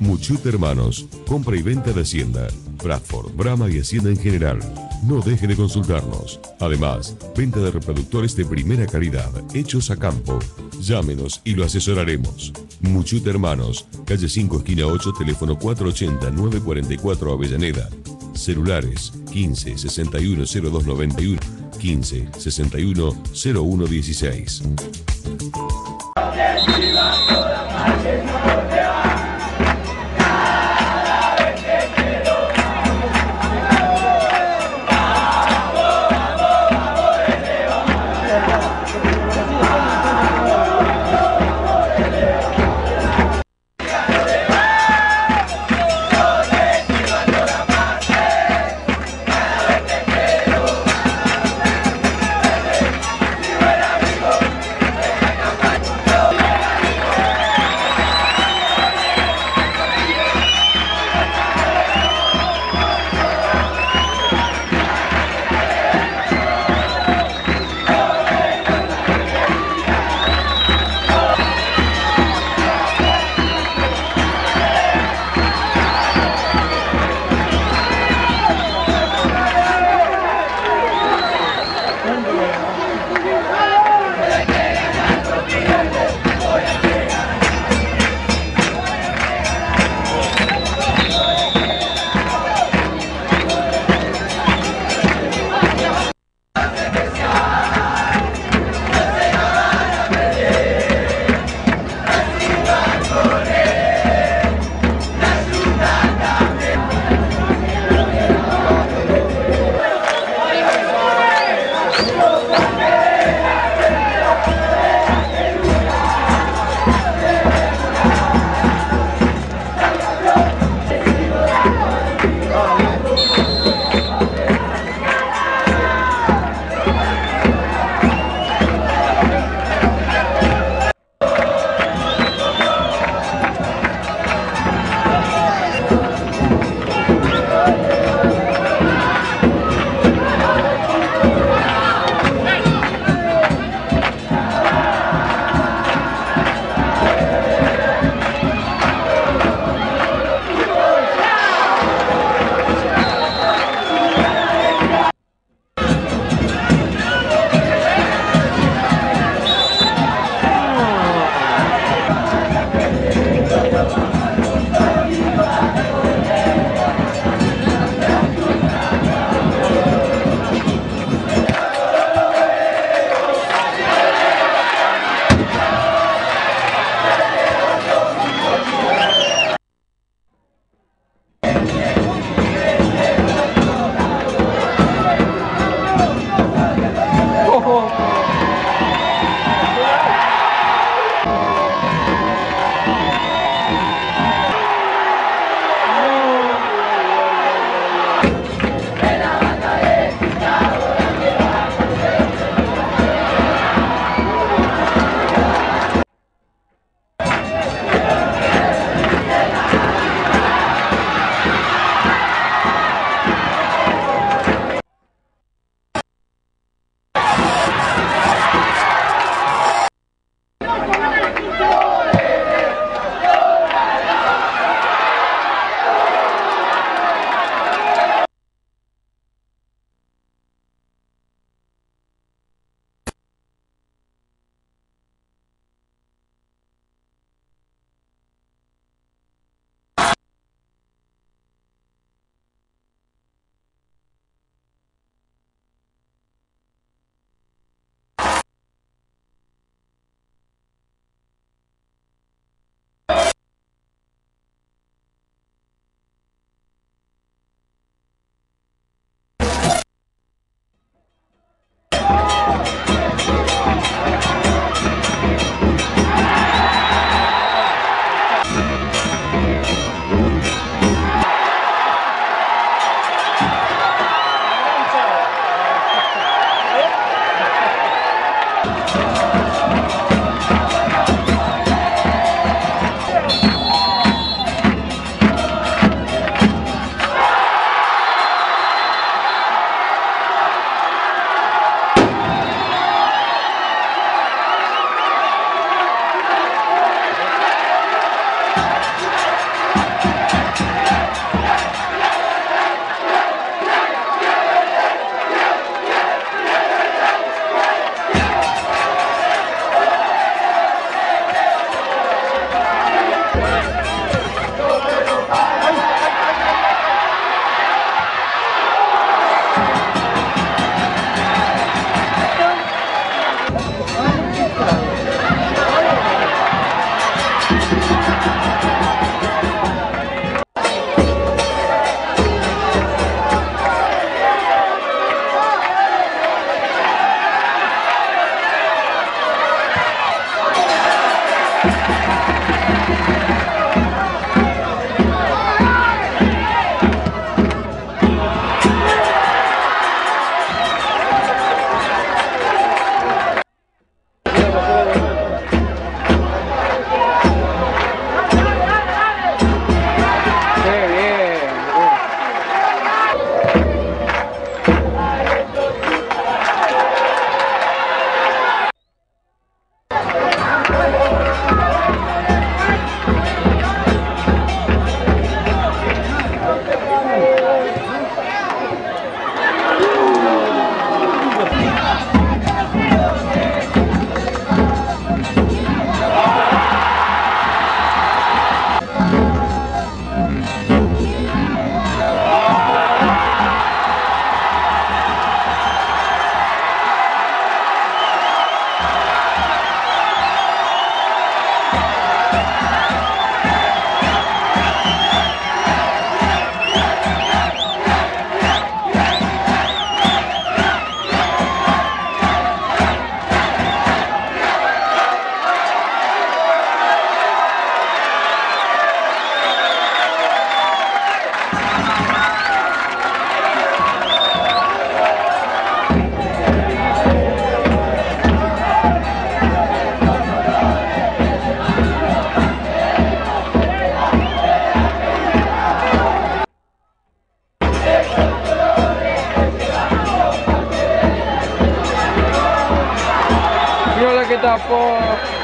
Muchut Hermanos, compra y venta de Hacienda, Bradford, Brahma y Hacienda en general. No deje de consultarnos. Además, venta de reproductores de primera calidad, hechos a campo. Llámenos y lo asesoraremos. Muchut Hermanos, calle 5, esquina 8, teléfono 480-944 Avellaneda. Celulares 15 61 0291 15 61 0116. Vamos a una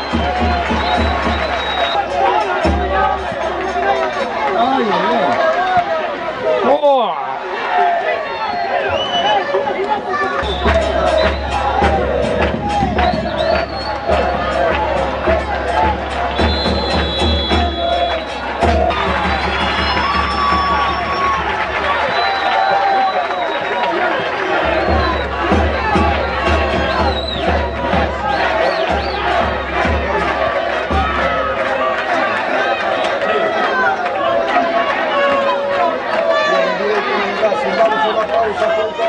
Paulo, tá tá